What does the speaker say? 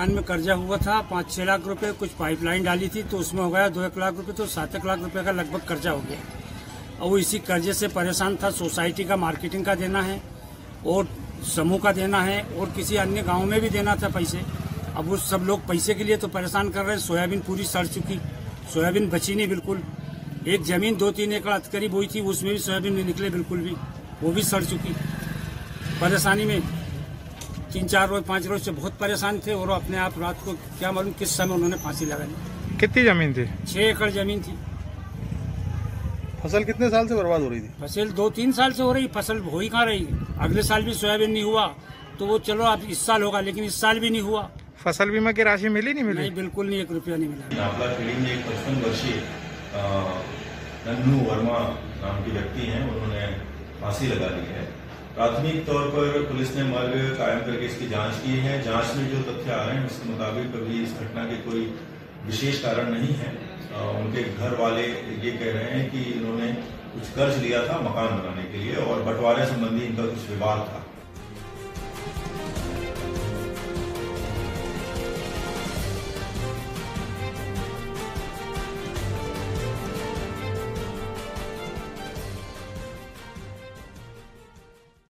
मकान में कर्जा हुआ था, पाँच छह लाख रुपए कुछ पाइपलाइन डाली थी तो उसमें हो गया दो एक लाख रुपए तो सात एक लाख रुपए का लगभग कर्जा हो गया। और वो इसी कर्जे से परेशान था, सोसाइटी का मार्केटिंग का देना है, और समूह का देना है, और किसी अन्य गाँव में भी देना था पैसे। अब वो सब लोग पैसे के लिए तो परेशान कर रहे हैं, सोयाबीन पूरी सड़ चुकी, सोयाबीन बची नहीं बिल्कुल। एक ज़मीन दो तीन एकड़ अतकरी हुई थी, उसमें भी सोयाबीन नहीं निकले बिल्कुल भी, वो भी सड़ चुकी। परेशानी में तीन चार रोज पाँच रोज से बहुत परेशान थे और अपने आप रात को क्या मालूम किस समय उन्होंने फांसी लगा ली कितनी ज़मीन थी? छह एकड़ ज़मीन थी। फ़सल कितने साल से बर्बाद हो रही थी? फ़सल दो तीन साल से हो रही फ़सल हो ही कहाँ रही? अगले साल भी सोयाबीन नहीं हुआ तो वो चलो अब इस साल होगा लेकिन इस साल भी नहीं हुआ। फ़सल बीमा की राशि मिली नहीं मिली? नहीं बिल्कुल नहीं एक रुपया नहीं मिला। नापला खेड़ी में एक पचपन वर्षीय नन्नू वर्मा नाम के व्यक्ति हैं उन्होंने फांसी लगा ली है। प्राथमिक तौर पर पुलिस ने मार्ग कायम करके इसकी जाँच की है। जाँच में जो तथ्य आ रहे हैं उसके मुताबिक अभी इस घटना के कोई विशेष कारण नहीं है। आ, उनके घर वाले ये कह रहे हैं कि इन्होंने कुछ कर्ज लिया था मकान बनाने के लिए और बंटवारे संबंधी इनका कुछ विवाद था।